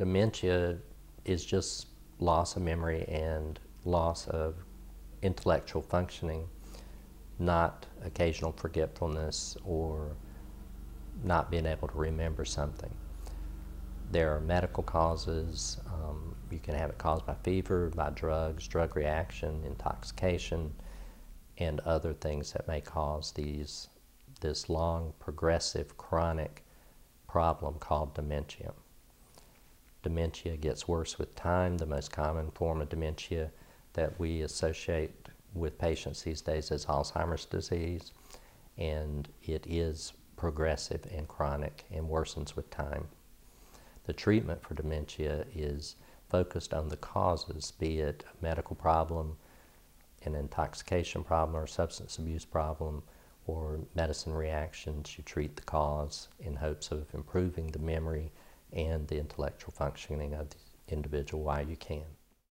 dementia is just loss of memory and loss of intellectual functioning, not occasional forgetfulness or not being able to remember something. There are medical causes. Um, you can have it caused by fever, by drugs, drug reaction, intoxication, and other things that may cause these this long, progressive, chronic problem called dementia. Dementia gets worse with time. The most common form of dementia that we associate with patients these days is Alzheimer's disease, and it is progressive and chronic and worsens with time. The treatment for dementia is focused on the causes, be it a medical problem, an intoxication problem, or substance abuse problem, or medicine reactions. You treat the cause in hopes of improving the memory and the intellectual functioning of the individual while you can.